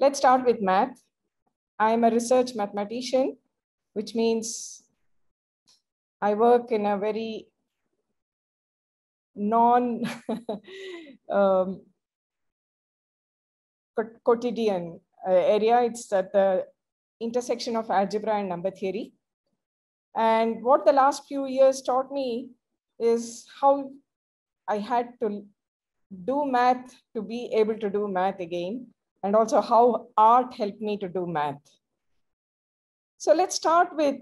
Let's start with math. I am a research mathematician, which means I work in a very non um, quotidian uh, area. It's at the intersection of algebra and number theory. And what the last few years taught me is how I had to do math to be able to do math again, and also how art helped me to do math. So let's start with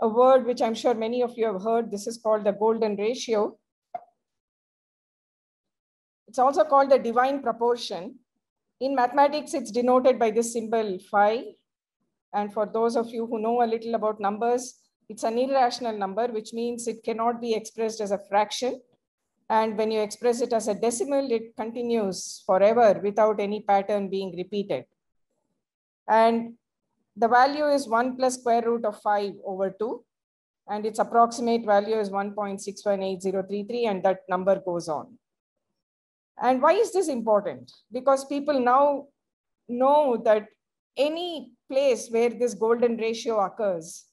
a word which I'm sure many of you have heard. This is called the golden ratio. It's also called the divine proportion. In mathematics, it's denoted by this symbol phi. And for those of you who know a little about numbers, it's an irrational number, which means it cannot be expressed as a fraction. And when you express it as a decimal, it continues forever without any pattern being repeated. And the value is 1 plus square root of 5 over 2. And its approximate value is 1.618033, and that number goes on. And why is this important? Because people now know that any place where this golden ratio occurs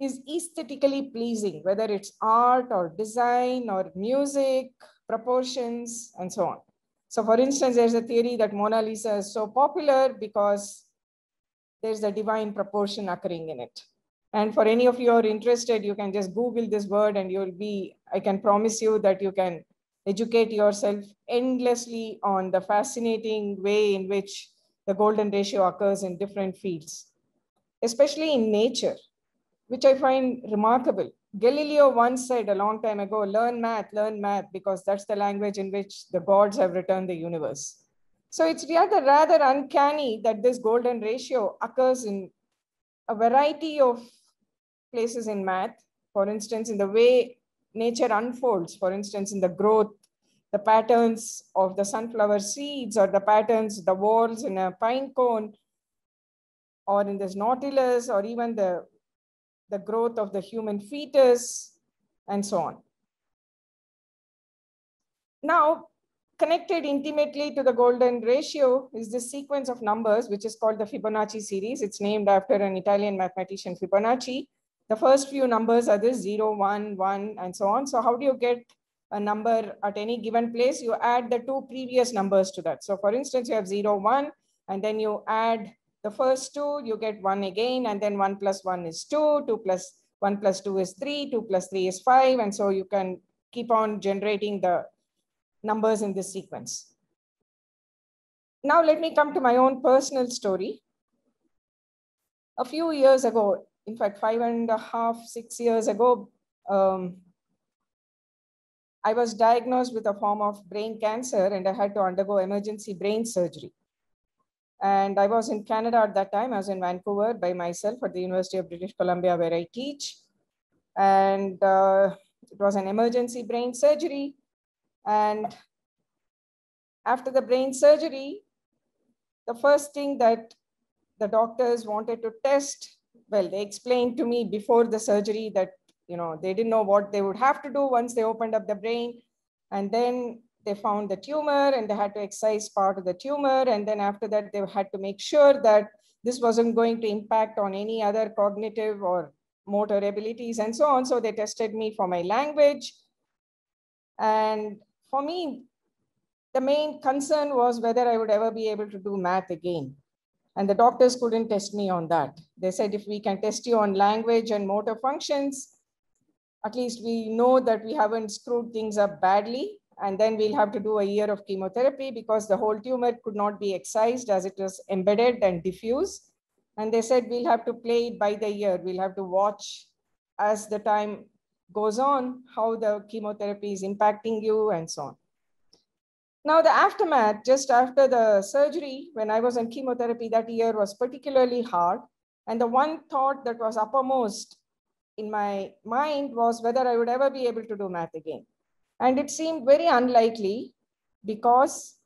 is aesthetically pleasing, whether it's art or design or music, proportions, and so on. So for instance, there's a theory that Mona Lisa is so popular because there's a divine proportion occurring in it. And for any of you are interested, you can just Google this word and you'll be, I can promise you that you can educate yourself endlessly on the fascinating way in which the golden ratio occurs in different fields, especially in nature which I find remarkable. Galileo once said a long time ago, learn math, learn math, because that's the language in which the gods have written the universe. So it's rather, rather uncanny that this golden ratio occurs in a variety of places in math. For instance, in the way nature unfolds, for instance, in the growth, the patterns of the sunflower seeds or the patterns, the whorls in a pine cone, or in this nautilus, or even the the growth of the human fetus, and so on. Now, connected intimately to the golden ratio is this sequence of numbers, which is called the Fibonacci series. It's named after an Italian mathematician, Fibonacci. The first few numbers are this 0, 1, 1, and so on. So how do you get a number at any given place? You add the two previous numbers to that. So for instance, you have 0, 1, and then you add the first two, you get one again, and then one plus one is two, two plus one plus two is three, two plus three is five, and so you can keep on generating the numbers in this sequence. Now let me come to my own personal story. A few years ago, in fact, five and a half, six years ago, um, I was diagnosed with a form of brain cancer and I had to undergo emergency brain surgery. And I was in Canada at that time. I was in Vancouver by myself at the University of British Columbia, where I teach. And uh, it was an emergency brain surgery. And after the brain surgery, the first thing that the doctors wanted to test, well, they explained to me before the surgery that, you know, they didn't know what they would have to do once they opened up the brain. And then they found the tumor and they had to excise part of the tumor. And then after that, they had to make sure that this wasn't going to impact on any other cognitive or motor abilities and so on. So they tested me for my language. And for me, the main concern was whether I would ever be able to do math again. And the doctors couldn't test me on that. They said, if we can test you on language and motor functions, at least we know that we haven't screwed things up badly and then we'll have to do a year of chemotherapy because the whole tumor could not be excised as it was embedded and diffuse. And they said we'll have to play it by the year. We'll have to watch as the time goes on, how the chemotherapy is impacting you and so on. Now the aftermath, just after the surgery, when I was on chemotherapy that year was particularly hard. And the one thought that was uppermost in my mind was whether I would ever be able to do math again. And it seemed very unlikely because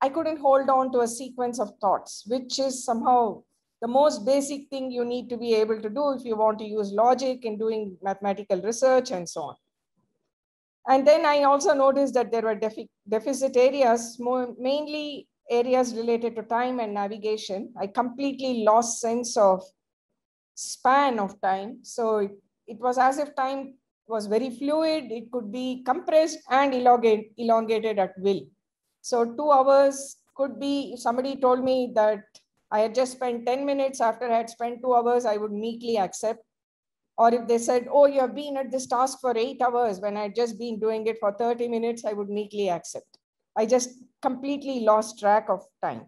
I couldn't hold on to a sequence of thoughts, which is somehow the most basic thing you need to be able to do if you want to use logic in doing mathematical research and so on. And then I also noticed that there were defi deficit areas, more, mainly areas related to time and navigation. I completely lost sense of span of time. So it, it was as if time was very fluid. It could be compressed and elongate, elongated at will. So two hours could be, somebody told me that I had just spent 10 minutes after I had spent two hours, I would meekly accept. Or if they said, oh, you have been at this task for eight hours when I had just been doing it for 30 minutes, I would meekly accept. I just completely lost track of time.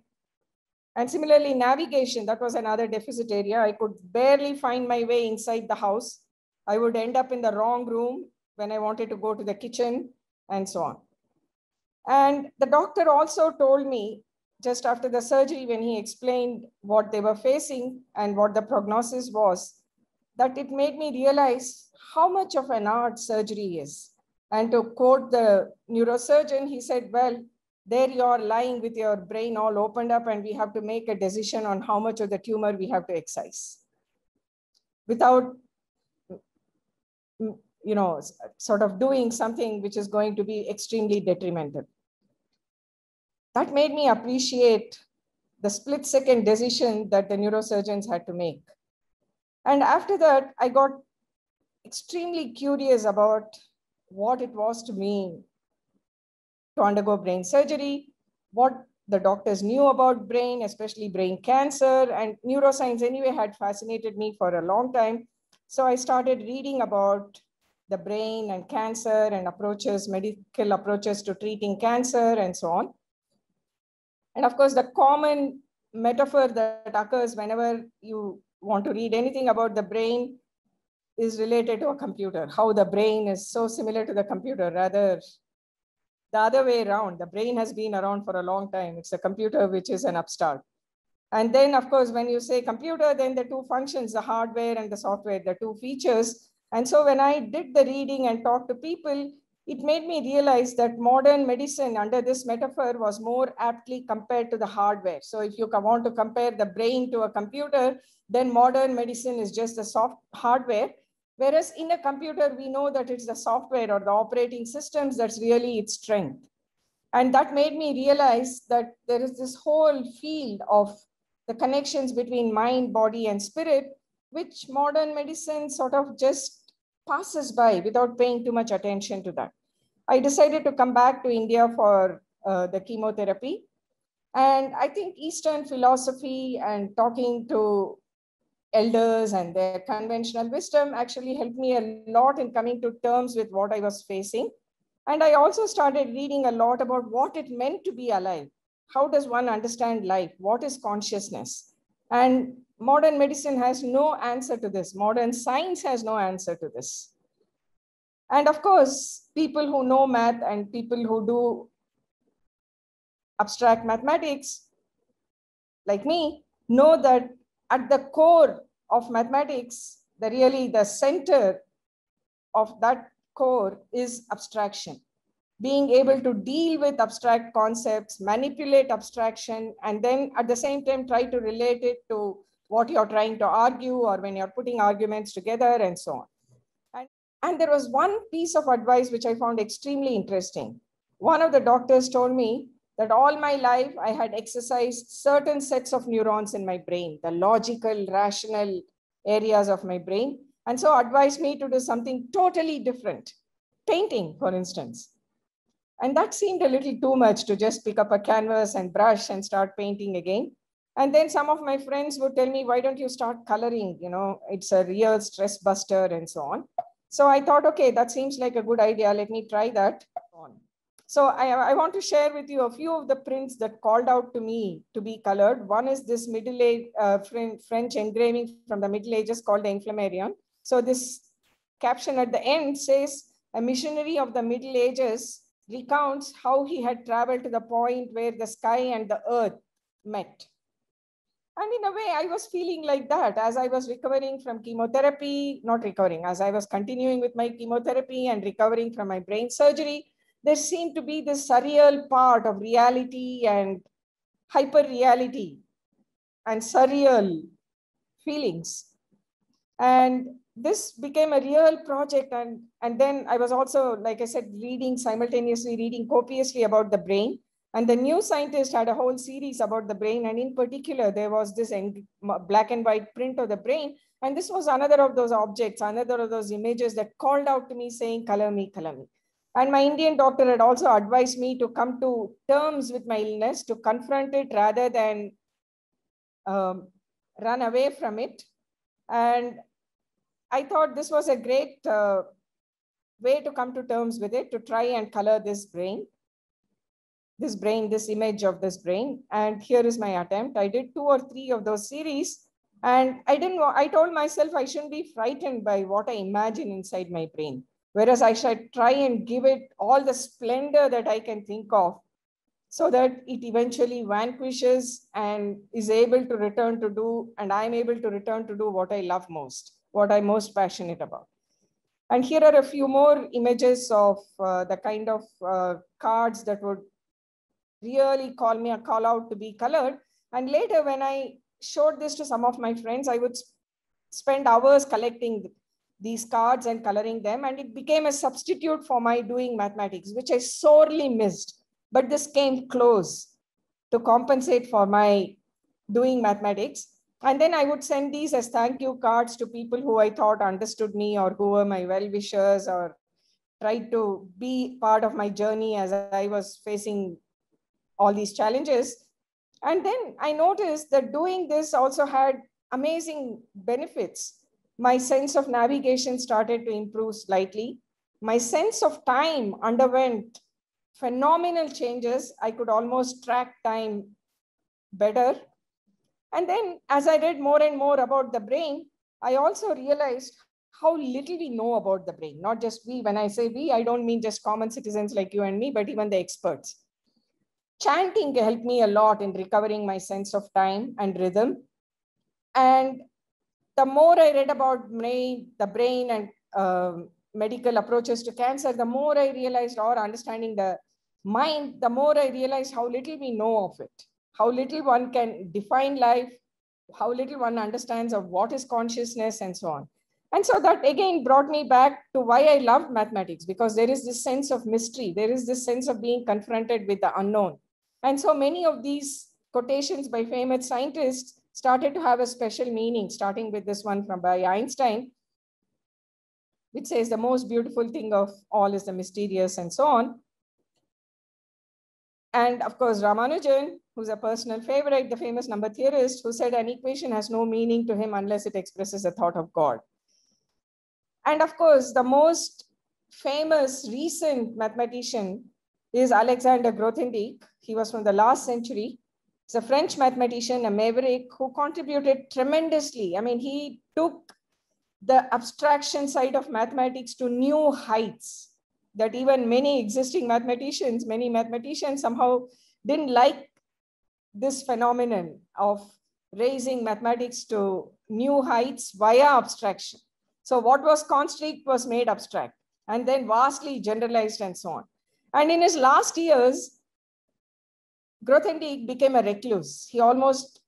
And similarly, navigation, that was another deficit area. I could barely find my way inside the house. I would end up in the wrong room when I wanted to go to the kitchen and so on. And the doctor also told me just after the surgery, when he explained what they were facing and what the prognosis was, that it made me realize how much of an art surgery is. And to quote the neurosurgeon, he said, Well, there you are lying with your brain all opened up, and we have to make a decision on how much of the tumor we have to excise without you know, sort of doing something which is going to be extremely detrimental. That made me appreciate the split second decision that the neurosurgeons had to make. And after that, I got extremely curious about what it was to me to undergo brain surgery, what the doctors knew about brain, especially brain cancer, and neuroscience anyway had fascinated me for a long time. So I started reading about the brain and cancer and approaches, medical approaches to treating cancer and so on. And of course, the common metaphor that occurs whenever you want to read anything about the brain is related to a computer, how the brain is so similar to the computer, rather the other way around. The brain has been around for a long time. It's a computer which is an upstart. And then, of course, when you say computer, then the two functions, the hardware and the software, the two features. And so when I did the reading and talked to people, it made me realize that modern medicine under this metaphor was more aptly compared to the hardware. So if you want to compare the brain to a computer, then modern medicine is just the soft hardware. Whereas in a computer, we know that it's the software or the operating systems that's really its strength. And that made me realize that there is this whole field of the connections between mind, body, and spirit, which modern medicine sort of just passes by without paying too much attention to that. I decided to come back to India for uh, the chemotherapy. And I think Eastern philosophy and talking to elders and their conventional wisdom actually helped me a lot in coming to terms with what I was facing. And I also started reading a lot about what it meant to be alive. How does one understand life? What is consciousness? And modern medicine has no answer to this. Modern science has no answer to this. And of course, people who know math and people who do abstract mathematics, like me, know that at the core of mathematics, the really the center of that core is abstraction. Being able to deal with abstract concepts, manipulate abstraction, and then at the same time try to relate it to what you're trying to argue or when you're putting arguments together and so on. And, and there was one piece of advice which I found extremely interesting. One of the doctors told me that all my life I had exercised certain sets of neurons in my brain, the logical, rational areas of my brain, and so advised me to do something totally different, painting, for instance. And that seemed a little too much to just pick up a canvas and brush and start painting again. And then some of my friends would tell me, why don't you start coloring? You know, it's a real stress buster and so on. So I thought, okay, that seems like a good idea. Let me try that. On. So I, I want to share with you a few of the prints that called out to me to be colored. One is this Middle Age uh, French engraving from the Middle Ages called the Infirmarium. So this caption at the end says, a missionary of the Middle Ages recounts how he had traveled to the point where the sky and the earth met. And in a way, I was feeling like that as I was recovering from chemotherapy, not recovering, as I was continuing with my chemotherapy and recovering from my brain surgery, there seemed to be this surreal part of reality and hyper reality and surreal feelings. And this became a real project. And, and then I was also, like I said, reading simultaneously, reading copiously about the brain. And the new scientist had a whole series about the brain. And in particular, there was this black and white print of the brain. And this was another of those objects, another of those images that called out to me saying, color me, color me. And my Indian doctor had also advised me to come to terms with my illness, to confront it rather than um, run away from it. And I thought this was a great uh, way to come to terms with it, to try and color this brain this brain, this image of this brain. And here is my attempt. I did two or three of those series. And I didn't know, I told myself I shouldn't be frightened by what I imagine inside my brain. Whereas I should try and give it all the splendor that I can think of so that it eventually vanquishes and is able to return to do, and I'm able to return to do what I love most, what I'm most passionate about. And here are a few more images of uh, the kind of uh, cards that would really call me a call out to be colored. And later when I showed this to some of my friends, I would spend hours collecting these cards and coloring them. And it became a substitute for my doing mathematics, which I sorely missed. But this came close to compensate for my doing mathematics. And then I would send these as thank you cards to people who I thought understood me or who were my well-wishers or tried to be part of my journey as I was facing all these challenges. And then I noticed that doing this also had amazing benefits. My sense of navigation started to improve slightly. My sense of time underwent phenomenal changes. I could almost track time better. And then as I read more and more about the brain, I also realized how little we know about the brain, not just we. When I say we, I don't mean just common citizens like you and me, but even the experts chanting helped me a lot in recovering my sense of time and rhythm. And the more I read about brain, the brain and uh, medical approaches to cancer, the more I realized or understanding the mind, the more I realized how little we know of it, how little one can define life, how little one understands of what is consciousness and so on. And so that again brought me back to why I loved mathematics, because there is this sense of mystery. There is this sense of being confronted with the unknown. And so many of these quotations by famous scientists started to have a special meaning, starting with this one from by Einstein, which says the most beautiful thing of all is the mysterious and so on. And of course, Ramanujan, who's a personal favorite, the famous number theorist, who said an equation has no meaning to him unless it expresses a thought of God. And of course, the most famous recent mathematician is Alexander Grothendieck. He was from the last century. He's a French mathematician, a maverick who contributed tremendously. I mean, he took the abstraction side of mathematics to new heights that even many existing mathematicians, many mathematicians somehow didn't like this phenomenon of raising mathematics to new heights via abstraction. So what was constant was made abstract and then vastly generalized and so on. And in his last years, Grothendieck became a recluse. He almost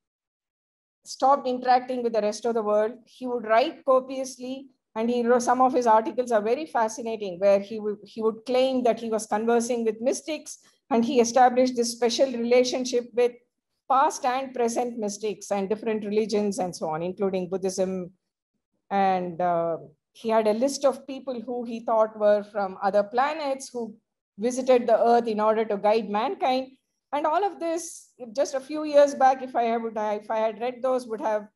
stopped interacting with the rest of the world. He would write copiously, and he wrote, some of his articles are very fascinating, where he would, he would claim that he was conversing with mystics, and he established this special relationship with past and present mystics and different religions and so on, including Buddhism. And uh, he had a list of people who he thought were from other planets who visited the earth in order to guide mankind. And all of this, just a few years back, if I, would, if I had read those, would have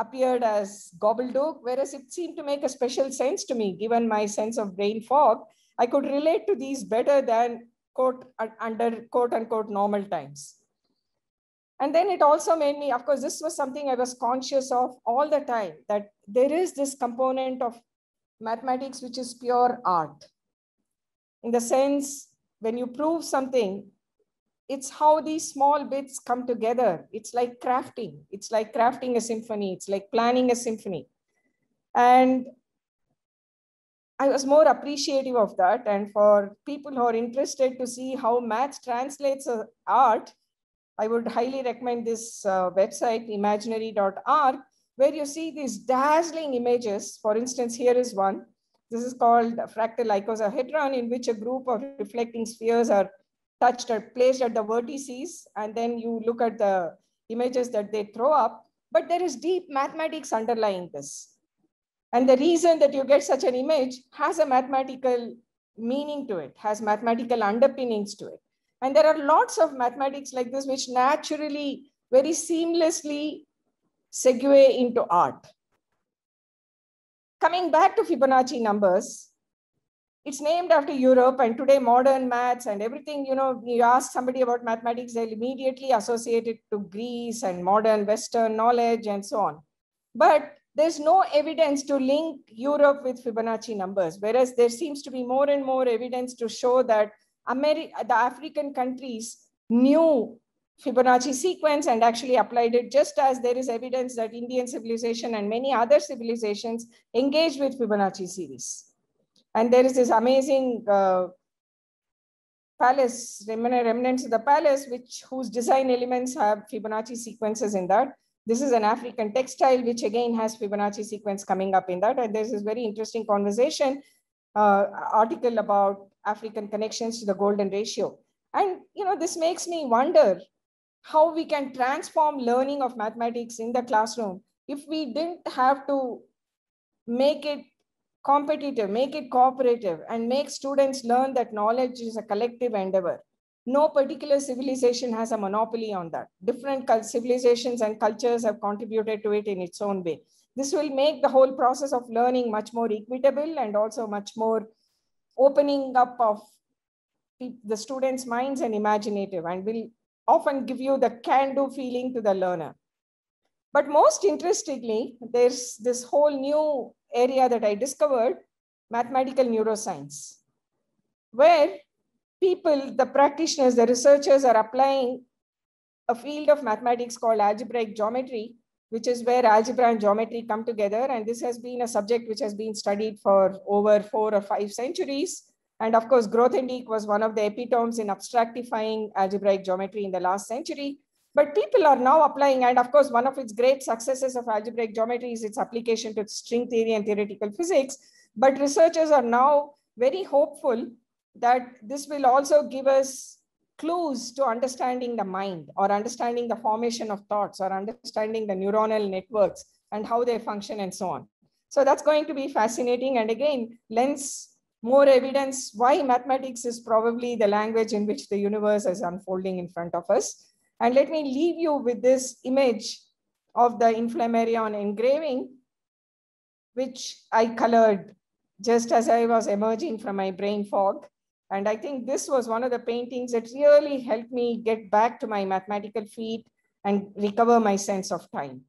appeared as gobbledygook, whereas it seemed to make a special sense to me, given my sense of brain fog. I could relate to these better than quote under quote unquote normal times. And then it also made me, of course, this was something I was conscious of all the time, that there is this component of mathematics, which is pure art in the sense when you prove something, it's how these small bits come together. It's like crafting. It's like crafting a symphony. It's like planning a symphony. And I was more appreciative of that. And for people who are interested to see how math translates art, I would highly recommend this uh, website, imaginary.org, where you see these dazzling images. For instance, here is one this is called fractal icosahedron in which a group of reflecting spheres are touched or placed at the vertices, and then you look at the images that they throw up, but there is deep mathematics underlying this. And the reason that you get such an image has a mathematical meaning to it, has mathematical underpinnings to it. And there are lots of mathematics like this, which naturally, very seamlessly segue into art. Coming back to Fibonacci numbers, it's named after Europe and today modern maths and everything, you know, you ask somebody about mathematics, they'll immediately associate it to Greece and modern Western knowledge and so on. But there's no evidence to link Europe with Fibonacci numbers, whereas there seems to be more and more evidence to show that Ameri the African countries knew Fibonacci sequence and actually applied it just as there is evidence that Indian civilization and many other civilizations engaged with Fibonacci series. And there is this amazing uh, palace, remnants of the palace, which whose design elements have Fibonacci sequences in that. This is an African textile, which again has Fibonacci sequence coming up in that. And there's this very interesting conversation uh, article about African connections to the golden ratio. And you know, this makes me wonder how we can transform learning of mathematics in the classroom if we didn't have to make it competitive, make it cooperative, and make students learn that knowledge is a collective endeavor. No particular civilization has a monopoly on that. Different civilizations and cultures have contributed to it in its own way. This will make the whole process of learning much more equitable and also much more opening up of the students' minds and imaginative and will often give you the can-do feeling to the learner. But most interestingly, there's this whole new area that I discovered, mathematical neuroscience, where people, the practitioners, the researchers are applying a field of mathematics called algebraic geometry, which is where algebra and geometry come together. And this has been a subject which has been studied for over four or five centuries. And of course, Grothendieck was one of the epitomes in abstractifying algebraic geometry in the last century. But people are now applying, and of course, one of its great successes of algebraic geometry is its application to string theory and theoretical physics. But researchers are now very hopeful that this will also give us clues to understanding the mind or understanding the formation of thoughts or understanding the neuronal networks and how they function and so on. So that's going to be fascinating. And again, lends more evidence why mathematics is probably the language in which the universe is unfolding in front of us. And let me leave you with this image of the Inflammarion engraving, which I colored just as I was emerging from my brain fog. And I think this was one of the paintings that really helped me get back to my mathematical feet and recover my sense of time.